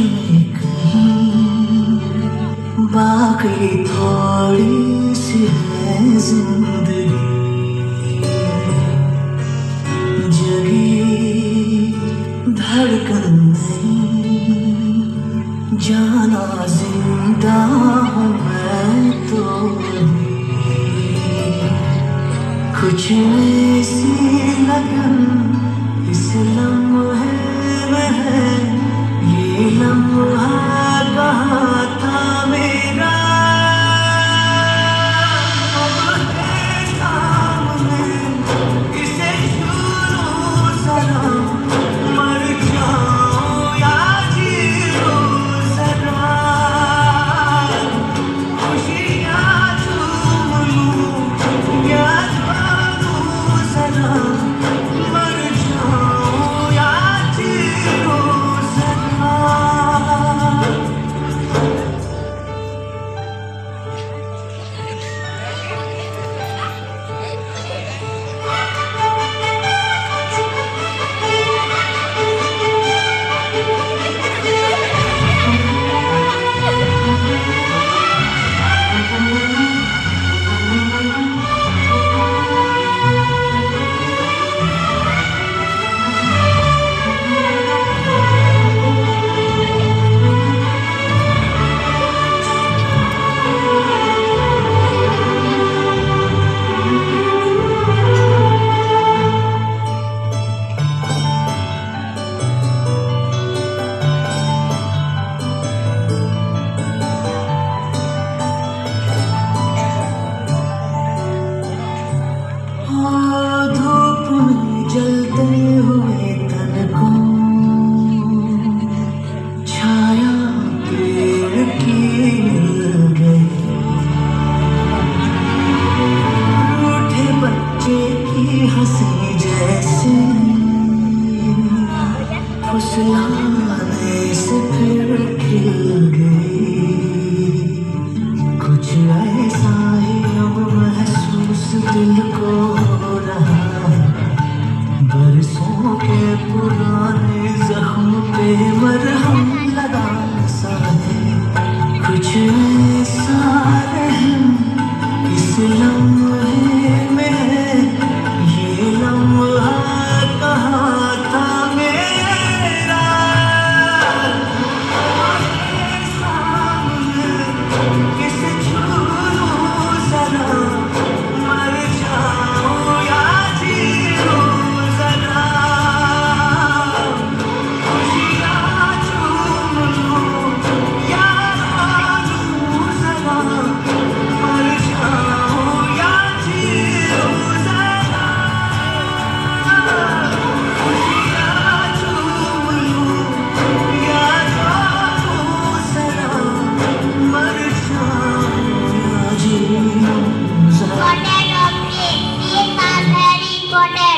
में कहीं बाकी थोड़ी सी है ज़िंदगी। जगी धड़कन नहीं, जाना ज़िंदा हूँ मैं तो कुछ ऐसी लगन, इस लम्हे में है ये लम्हा फुसलाने से फिर खिल गई। कुछ ऐसा ही अब महसूस दिल को हो रहा बरसों के पुराने जख्म पे मरहम Potato, pig, pig, very potato.